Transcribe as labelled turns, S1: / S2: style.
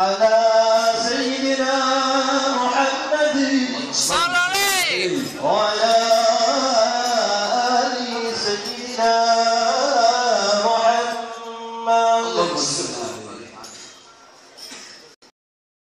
S1: Hello.